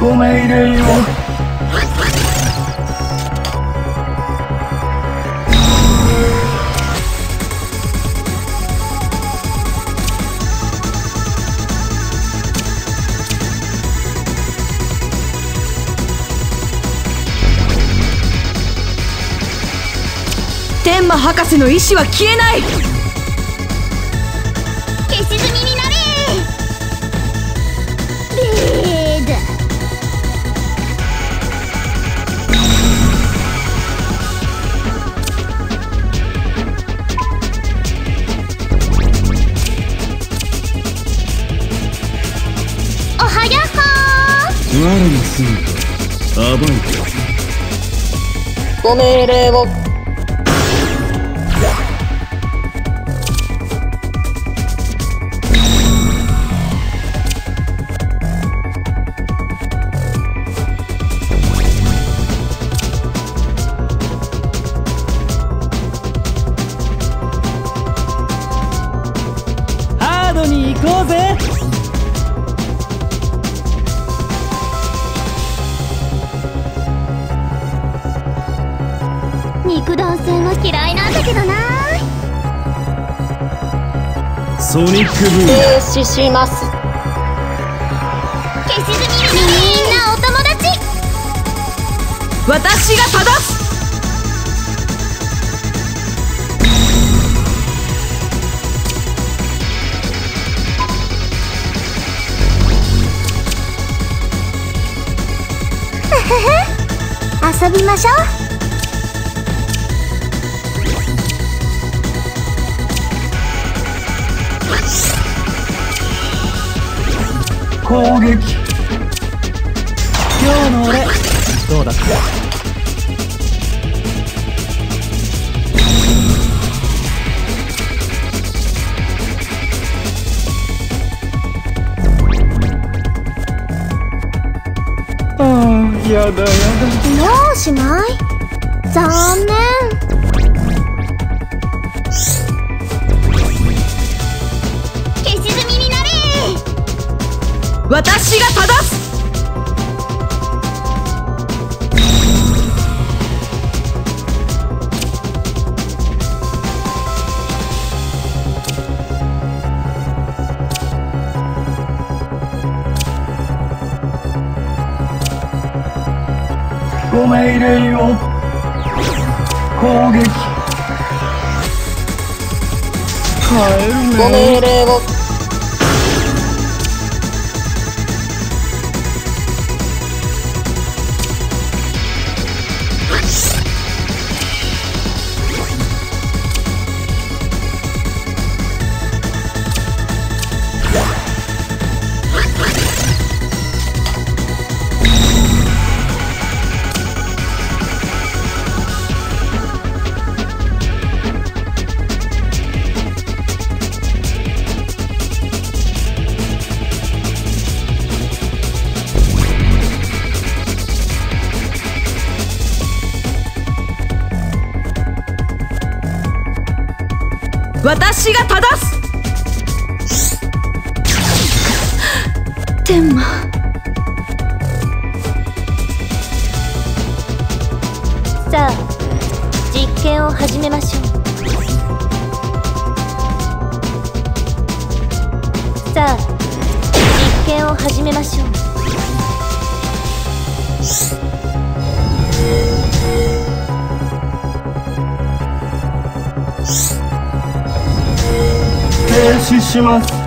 ご命令を天馬博士の意志は消えない。消し済み。に我の姿暴いてご命令を。肉弾戦は嫌いなんだけどな。ソニックブー停止します。消しみんなお友達。私が正す。遊びましょう攻撃。今日の俺。どうだった？ああやだやだ。もうしない？残念私が正す。ご命令を。攻撃帰るご命令を。私が正す。天馬さあ実験を始めましょう。さあ実験を始めましょう 停止します。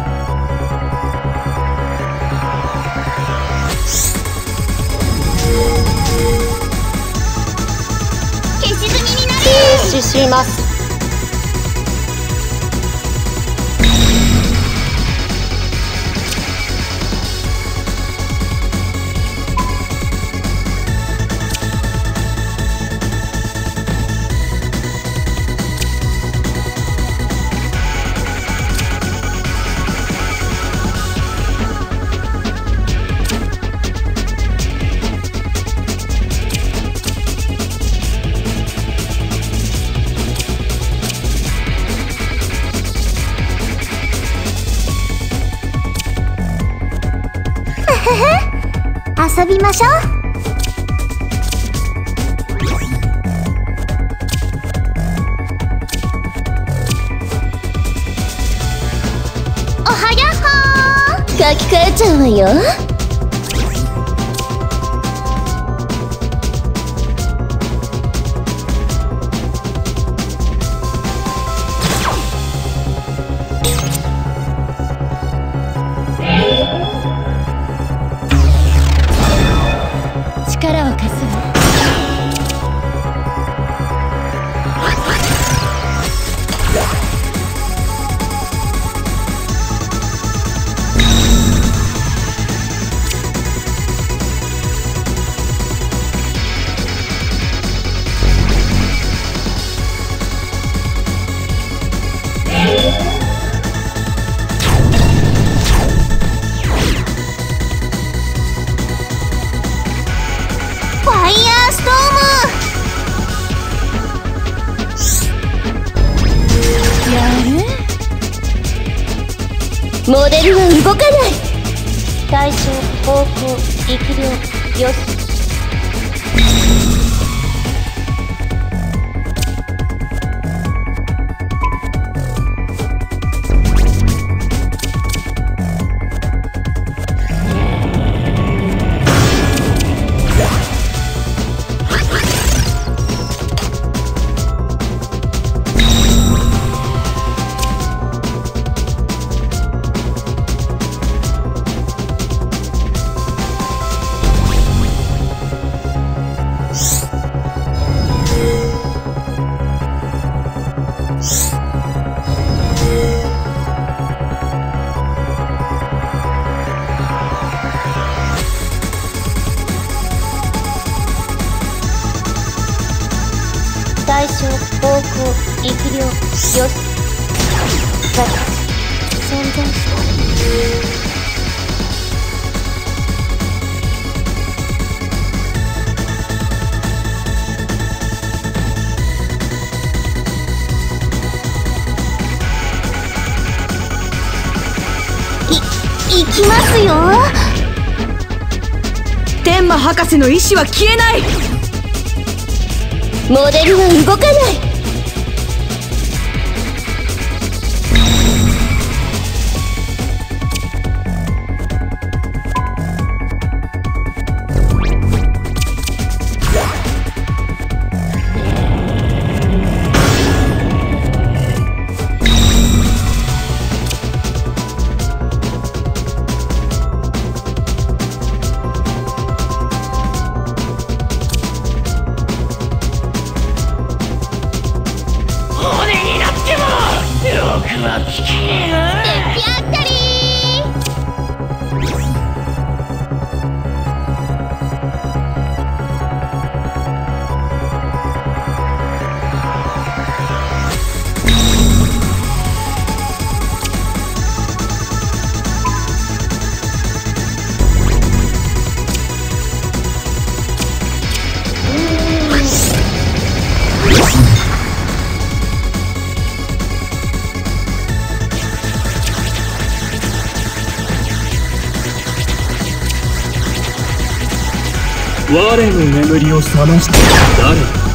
します遊びましょう。書き換えちゃうわよ。モデルは動かない。対象方向力量よし。方向力量よし私存在したいきますよ。天馬博士の意志は消えない。モデルは動かない欲は聞けね我の眠りを覚ました。誰？